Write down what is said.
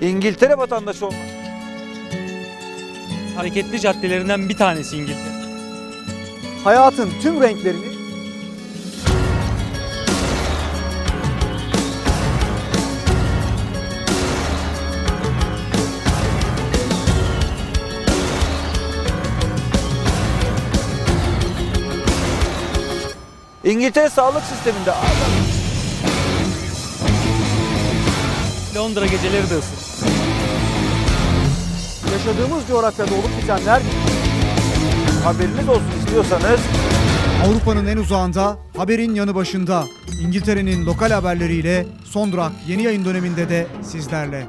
İngiltere vatandaşı olmak. Hareketli caddelerinden bir tanesi İngiltere. Hayatın tüm renklerini İngiltere sağlık sisteminde Londra geceleri de ısır. yaşadığımız coğrafyada olup bitenler haberiniz olsun istiyorsanız Avrupa'nın en uzağında, haberin yanı başında. İngiltere'nin lokal haberleriyle son durak yeni yayın döneminde de sizlerle.